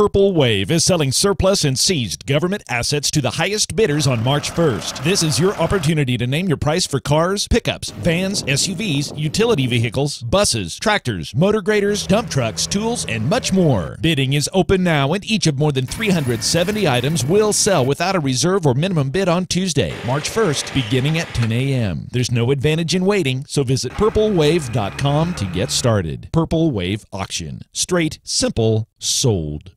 Purple Wave is selling surplus and seized government assets to the highest bidders on March 1st. This is your opportunity to name your price for cars, pickups, vans, SUVs, utility vehicles, buses, tractors, motor graders, dump trucks, tools, and much more. Bidding is open now, and each of more than 370 items will sell without a reserve or minimum bid on Tuesday, March 1st, beginning at 10 a.m. There's no advantage in waiting, so visit purplewave.com to get started. Purple Wave Auction. Straight, simple, sold.